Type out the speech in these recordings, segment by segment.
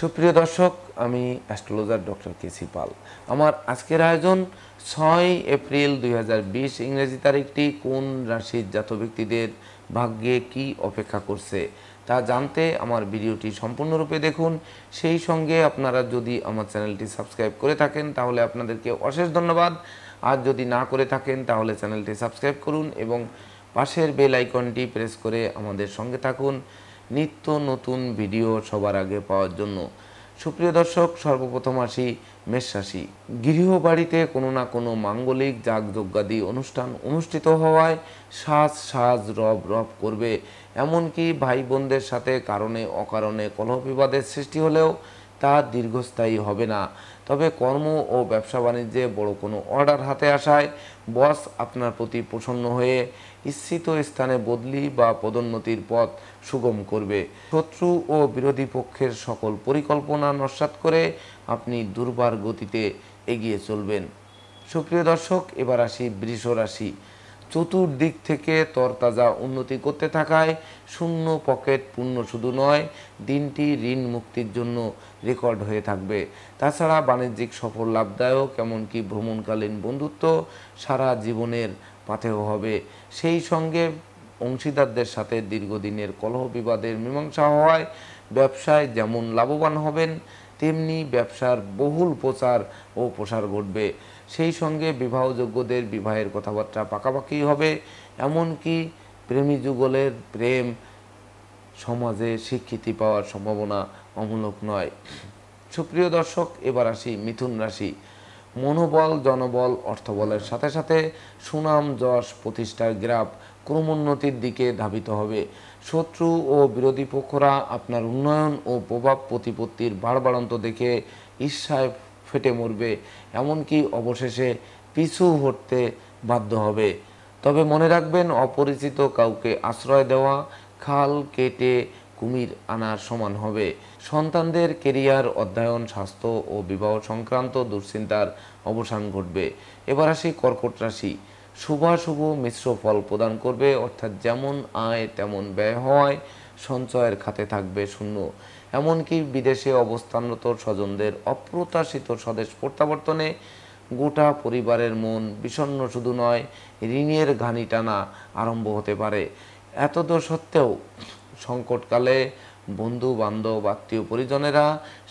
সুপ্রিয় দর্শক, আমি অ্যাস্ট্রোলজার ডক্টর কেসি পাল। আমার আজকের আয়োজন ছয় এপ্রিল দুই হাজার বিশ ইংরেজি তারিখটি কোন রাশির জাত ব্যক্তিদের ভাগ্যে কি অপেক্ষা করছে তা জানতে আমার ভিডিওটি সম্পূর্ণরূপে দেখুন। সেই সঙ্গে আপনারা যদি আমার চ্যানেলটি সাবস্ক্রাইব করে থাকেন, তাহলে আপনাদেরকে অশেষ ধন্যবাদ। আর যদি না করে থাকেন, তাহলে চ্যানেলটি সাবস্ক্রাইব করুন এবং পাশের বেল আইকনটি প্রেস করে আমাদের সঙ্গে থাকুন। নিত্য নতুন ভিডিও সবার আগে পাওয়ার জন্য। সুপ্রিয় দর্শক, সর্বপ্রথম আসি মেষরাশি গৃহবাড়িতে কোনো না কোনো মাঙ্গলিক যাগযজ্ঞাদি অনুষ্ঠান অনুষ্ঠিত হওয়ায় সাজ সাজ রব রব করবে। এমনকি ভাই বোনদের সাথে কারণে অকারণে কলহ বিবাদের সৃষ্টি হলেও তা দীর্ঘস্থায়ী হবে না। তবে কর্ম ও ব্যবসা বাণিজ্যে বড় কোনো অর্ডার হাতে আসায় বস আপনার প্রতি প্রসন্ন হয়ে ইচ্ছিত স্থানে বদলি বা পদোন্নতির পথ সুগম করবে। শত্রু ও বিরোধী পক্ষের সকল পরিকল্পনা নস্যাৎ করে আপনি দুর্বার গতিতে এগিয়ে চলবেন। সুপ্রিয় দর্শক, এবার আসি বৃষ রাশি চতুর্দিক থেকে তরতাজা উন্নতি করতে থাকায় শূন্য পকেট পূর্ণ শুধু নয়, দিনটি ঋণ মুক্তির জন্য রেকর্ড হয়ে থাকবে। তাছাড়া বাণিজ্যিক সফল লাভদায়ক, এমনকি ভ্রমণকালীন বন্ধুত্ব সারা জীবনের পাথেও হবে। সেই সঙ্গে অংশীদারদের সাথে দীর্ঘদিনের কলহ বিবাদের মীমাংসা হওয়ায় ব্যবসায় যেমন লাভবান হবেন, তেমনি ব্যবসার বহুল প্রচার ও প্রসার ঘটবে। সেই সঙ্গে বিবাহযোগ্যদের বিবাহের কথাবার্তা পাকাপাকি হবে। এমনকি প্রেমী যুগলের প্রেম সমাজে স্বীকৃতি পাওয়ার সম্ভাবনা অমূলক নয়। সুপ্রিয় দর্শক, এবার আসি মিথুন রাশি। মনোবল, জনবল, অর্থবলের সাথে সাথে সুনাম, যশ, প্রতিষ্ঠার গ্রাফ ক্রমোন্নতির দিকে ধাবিত হবে। শত্রু ও বিরোধী পক্ষরা আপনার উন্নয়ন ও প্রভাব প্রতিপত্তির বাড়বাড়ন্ত দেখে ঈর্ষায় ফেটে মরবে, এমনকি অবশেষে পিছু হটতে বাধ্য হবে। তবে মনে রাখবেন, অপরিচিত কাউকে আশ্রয় দেওয়া, খাল কেটে কুমির আনার সমান হবে। সন্তানদের কেরিয়ার, অধ্যয়ন, স্বাস্থ্য ও বিবাহ সংক্রান্ত দুশ্চিন্তার অবসান ঘটবে। এবার আসি কর্কট রাশি। শুভাশুভ মিশ্র ফল প্রদান করবে, অর্থাৎ যেমন আয় তেমন ব্যয় হয়, সঞ্চয়ের খাতে থাকবে শূন্য। এমনকি বিদেশে অবস্থানরত স্বজনদের অপ্রত্যাশিত স্বদেশ প্রত্যাবর্তনে গোটা পরিবারের মন বিষণ্ণ শুধু নয়, ঋণের ঘানি টানা আরম্ভ হতে পারে। এতদ সত্ত্বেও সংকটকালে বন্ধু বান্ধব আত্মীয় পরিজনেরা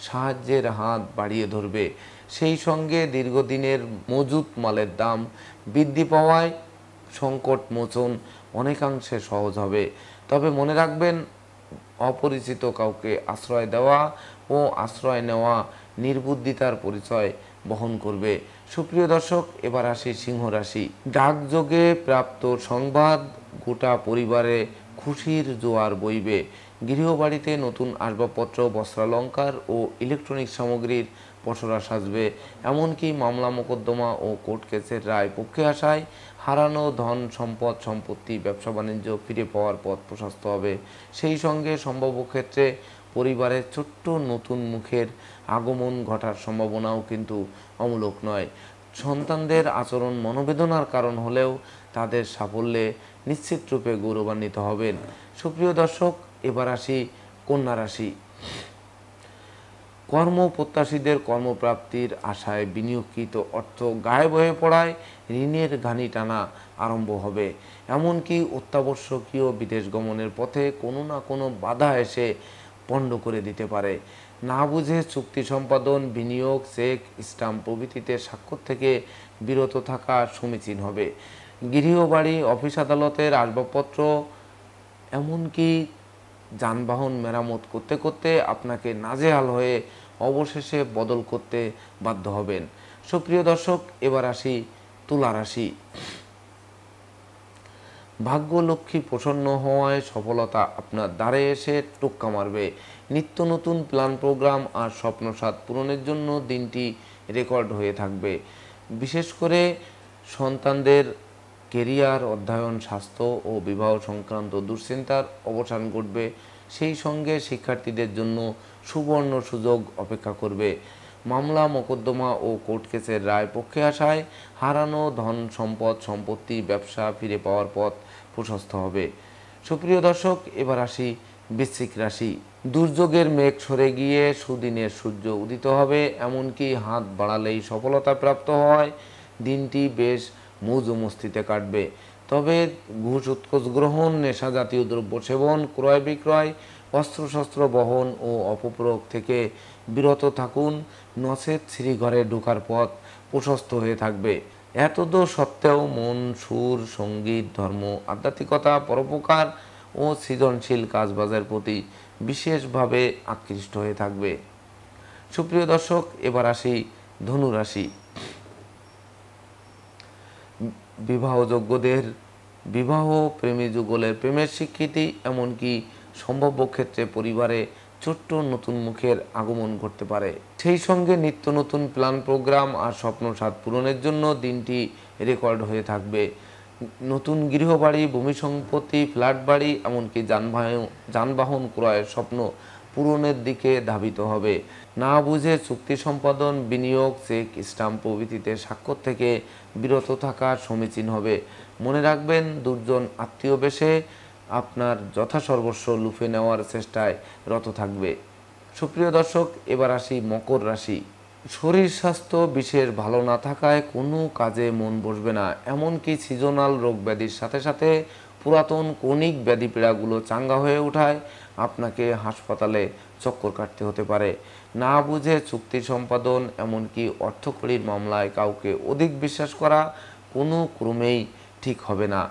সাহায্যের হাত বাড়িয়ে ধরবে। সেই সঙ্গে দীর্ঘদিনের মজুত মালের দাম বৃদ্ধি পাওয়ায় সংকট মোচন অনেকাংশে সহজ হবে। তবে মনে রাখবেন, অপরিচিত কাউকে আশ্রয় দেওয়া ও আশ্রয় নেওয়া নির্বুদ্ধিতার পরিচয় বহন করবে। সুপ্রিয় দর্শক, এবার আসি সিংহ রাশি ডাকযোগে প্রাপ্ত সংবাদ গোটা পরিবারে খুশির জোয়ার বইবে। গৃহবাড়িতে নতুন আসবাবপত্র, বস্ত্রালঙ্কার ও ইলেকট্রনিক সামগ্রীর পসরা সাজবে। এমনকি মামলা মোকদ্দমা ও কোর্ট কেসের রায় পক্ষে আসায় হারানো ধন সম্পদ সম্পত্তি ব্যবসা বাণিজ্য ফিরে পাওয়ার পথ প্রশস্ত হবে। সেই সঙ্গে সম্ভাব্য ক্ষেত্রে পরিবারের ছোট্ট নতুন মুখের আগমন ঘটার সম্ভাবনাও কিন্তু অমূলক নয়। সন্তানদের আচরণ মনোবেদনার কারণ হলেও তাদের সাফল্যে নিশ্চিত রূপে গৌরবান্বিত হবেন। সুপ্রিয় দর্শক, এবার আসি কন্যা রাশি। কর্মপ্রত্যাশীদের কর্মপ্রাপ্তির আশায় বিনিয়োগকৃত অর্থ গায়েব হয়ে পড়ায় ঋণের ঘানি টানা আরম্ভ হবে। এমনকি অত্যাবশ্যকীয় বিদেশ গমনের পথে কোনো না কোনো বাধা এসে পণ্ড করে দিতে পারে। না বুঝে চুক্তি সম্পাদন, বিনিয়োগ, চেক, স্টাম্প প্রভৃতিতে স্বাক্ষর থেকে বিরত থাকা সমীচীন হবে। গৃহবাড়ি, অফিস আদালতের আসবাবপত্র, এমনকি যানবাহন মেরামত করতে করতে আপনাকে নাজেহাল হয়ে অবশেষে বদল করতে বাধ্য হবেন। সুপ্রিয় দর্শক, এবার আসি তুলা রাশি। ভাগ্যলক্ষ্মী প্রসন্ন হওয়ায় সফলতা আপনার দ্বারে এসে টোক্কা মারবে। নিত্য নতুন প্ল্যান প্রোগ্রাম আর স্বপ্নসাদ পূরণের জন্য দিনটি রেকর্ড হয়ে থাকবে। বিশেষ করে সন্তানদের কেরিয়ার, অধ্যয়ন, স্বাস্থ্য ও বিবাহ সংক্রান্ত দুশ্চিন্তার অবসান ঘটবে। সেই সঙ্গে শিক্ষার্থীদের জন্য সুবর্ণ সুযোগ অপেক্ষা করবে। মামলা, মোকদ্দমা ও কোর্ট কেসের রায় পক্ষে আসায় হারানো ধন সম্পদ, সম্পত্তি, ব্যবসা ফিরে পাওয়ার পথ প্রশস্ত হবে। সুপ্রিয় দর্শক, এবার আসি বৃশ্চিক রাশি। দুর্যোগের মেঘ সরে গিয়ে সুদিনের সূর্য উদিত হবে, এমনকি হাত বাড়ালেই সফলতা প্রাপ্ত হয়। দিনটি বেশ মৌজ মস্তিতে কাটবে। তবে ঘুষ উৎকোচ গ্রহণ নেশা জাতীয় দ্রব্য সেবন, ক্রয় বিক্রয়, অস্ত্রশস্ত্র বহন ও অপপ্রয়োগ থেকে বিরত থাকুন। নচেত শ্রীঘরে ঢোকার পথ প্রশস্ত হয়ে থাকবে। এতদ সত্ত্বেও মন, সুর, সংগীত, ধর্ম, আধ্যাত্মিকতা, পরোপকার ও সৃজনশীল কাজবাজের প্রতি বিশেষভাবে আকৃষ্ট হয়ে থাকবে। সুপ্রিয় দর্শক, এবার আসি ধনুরাশি। বিবাহযোগ্যদের বিবাহ প্রেমী যুগলের প্রেমের স্বীকৃতি, এমনকি সম্ভাব্য ক্ষেত্রে পরিবারে ছোট্ট নতুন মুখের আগমন ঘটতে পারে। সেই সঙ্গে নিত্য নতুন প্ল্যান প্রোগ্রাম আর স্বপ্ন সাত পূরণের জন্য দিনটি রেকর্ড হয়ে থাকবে। নতুন গৃহবাড়ি, ভূমি সম্পত্তি, ফ্ল্যাট বাড়ি, এমনকি যানবাহন যানবাহন ক্রয়ের স্বপ্ন পূরণের দিকে ধাবিত হবে। না বুঝে চুক্তি সম্পাদন, বিনিয়োগ, চেক, স্টাম্প প্রভৃতিতে স্বাক্ষর থেকে বিরত থাকা সমীচীন হবে। মনে রাখবেন, দুর্জন আত্মীয় বেশে আপনার যথাসর্বস্ব লুফে নেওয়ার চেষ্টায় রত থাকবে। সুপ্রিয় দর্শক, এবার আসি মকর রাশি। শরীর স্বাস্থ্য বিশেষ ভালো না থাকায় কোনো কাজে মন বসবে না। এমনকি সিজনাল রোগ ব্যাধির সাথে সাথে পুরাতন কণিক ব্যাধি পীড়াগুলো চাঙ্গা হয়ে ওঠায় আপনাকে হাসপাতালে চক্কর কাটতে হতে পারে। না বুঝে চুক্তি সম্পাদন, এমনকি অর্থকড়ির মামলায় কাউকে অধিক বিশ্বাস করা কোনো ক্রমেই ঠিক হবে না।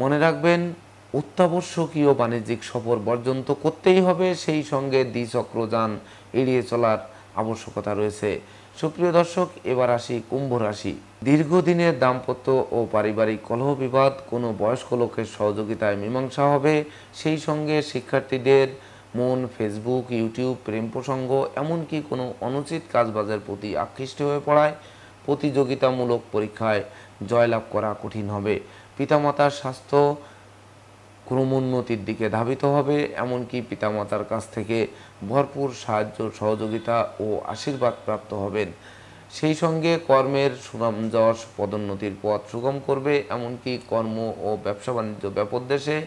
মনে রাখবেন, অত্যাবশ্যকীয় বাণিজ্যিক সফর বর্জন তো করতেই হবে, সেই সঙ্গে দ্বিচক্রযান এড়িয়ে চলার আবশ্যকতা রয়েছে। সুপ্রিয় দর্শক, এবার আসি কুম্ভ রাশি। দীর্ঘদিনের দাম্পত্য ও পারিবারিক কলহ বিবাদ, কোনো বয়স্ক লোকের সহযোগিতায় মীমাংসা হবে, সেই সঙ্গে শিক্ষার্থীদের মন ফেসবুক ইউটিউব প্রেম প্রসঙ্গ, এমনকি কোনো অনুচিত কাজবাজের প্রতি আকৃষ্ট হয়ে পড়ায়। প্রতিযোগিতামূলক পরীক্ষায় জয়লাভ করা কঠিন হবে। পিতামাতার স্বাস্থ্য ক্রমোন্নতির দিকে ধাবিত হবে, এমনকি পিতামাতার কাছ থেকে ভরপুর সাহায্য, সহযোগিতা ও আশীর্বাদ প্রাপ্ত হবেন। সেই সঙ্গে কর্মের সুনাম যশ, পদোন্নতির পথ সুগম করবে, এমনকি কর্ম ও ব্যবসা বাণিজ্য ব্যাপদেশে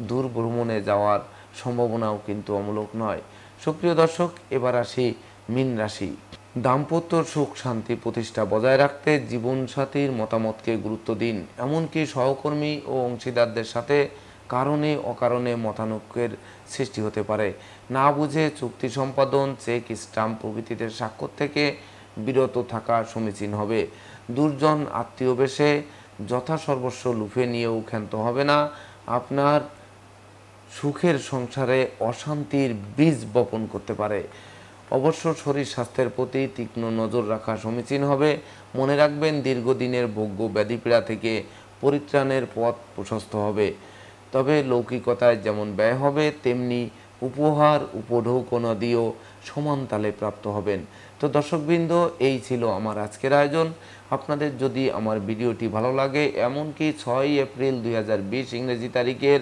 দূর ভ্রমণে যাওয়ার সম্ভাবনাও কিন্তু অমূলক নয়। সুপ্রিয় দর্শক, এবার আসি মীন রাশি। দাম্পত্য সুখ শান্তি প্রতিষ্ঠা বজায় রাখতে জীবনসাথীর মতামতকে গুরুত্ব দিন। এমনকি সহকর্মী ও অংশীদারদের সাথে কারণে অকারণে মতানৈক্যের সৃষ্টি হতে পারে। না বুঝে চুক্তি সম্পাদন, চেক, স্টাম্প প্রভৃতিদের স্বাক্ষর থেকে বিরত থাকা সমীচীন হবে। দুর্জন আত্মীয় বেশে যথাসর্বস্ব লুফে নিয়েও ক্ষান্ত হবে না। আপনার সুখের সংসারে অশান্তির বীজ বপন করতে পারে। অবশ্য শরীর স্বাস্থ্যের প্রতি তীক্ষ্ণ নজর রাখা সমীচীন হবে। মনে রাখবেন, দীর্ঘদিনের ভোগ্য ব্যাধিপীড়া থেকে পরিত্রাণের পথ প্রশস্ত হবে। তবে লৌকিকতায় যেমন ব্যয় হবে, তেমনি উপহার উপঢৌকনা দিয়েও সমান তালে প্রাপ্ত হবেন। তো দর্শকবৃন্দ, এই ছিল আমার আজকের আয়োজন। আপনাদের যদি আমার ভিডিওটি ভালো লাগে, এমনকি ছয় এপ্রিল দুই হাজার বিশ ইংরেজি তারিখের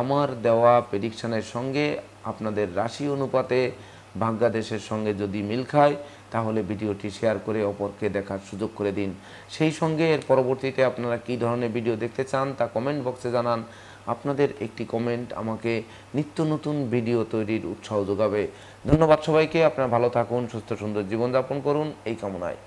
আমার দেওয়া প্রেডিকশানের সঙ্গে আপনাদের রাশি অনুপাতে বাংলাদেশের সঙ্গে যদি মিল খায়, তাহলে ভিডিওটি শেয়ার করে অপরকে দেখার সুযোগ করে দিন। সেই সঙ্গে এর পরবর্তীতে আপনারা কী ধরনের ভিডিও দেখতে চান তা কমেন্ট বক্সে জানান। আপনাদের একটি কমেন্ট আমাকে নিত্য নতুন ভিডিও তৈরির উৎসাহ যোগাবে। ধন্যবাদ সবাইকে, আপনারা ভালো থাকুন, সুস্থ সুন্দর জীবনযাপন করুন, এই কামনায়।